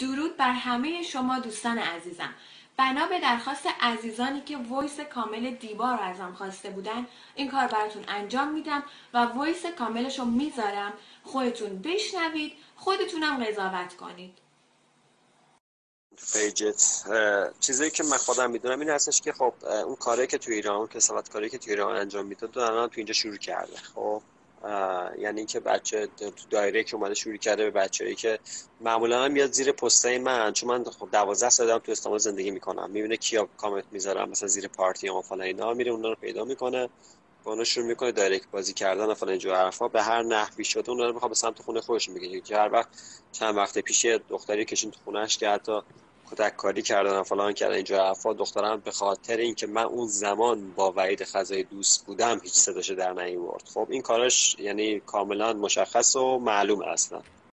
درود بر همه شما دوستان عزیزم. بنا به درخواست عزیزانی که voice کامل دیبا رو ازم خواسته بودن این کار براتون انجام میدم و voice کاملش رو می‌ذارم. خودتون بشنوید خودتونم قضاوت کنید. page ت. چیزی که من خودم می‌دونم این هستش که خب اون کاری که تو ایران کسافت کاری که تو ایران انجام می‌داد الان تو اینجا شروع کرده. خب یعنی اینکه بچه تو direct اومده شروع کرده به بچه‌ای که معمولا هم میاد زیر پستای من چون من خب 12 سال تو استانبول زندگی می‌کنم. می‌بینه کیا کامنت می‌ذارم مثلا زیر پارتی ها فلان اینا میره اونا رو پیدا می‌کنه با اونا شروع می‌کنه direct بازی کردن و فلان اینجور حرفا. به هر نحوی شده اونا رو می‌خواد به سمت خونه خودش میگه که هر وقت چند وقت پیش دختری کشین تو خونهش که حتی کتک کاری کردن فلان کردن. اینجا حرفا دخترم به خاطر اینکه من اون زمان با وحید خزایی دوست بودم هیچ صداش در نیورد. خب این کارش یعنی کاملا مشخص و معلوم اصلا.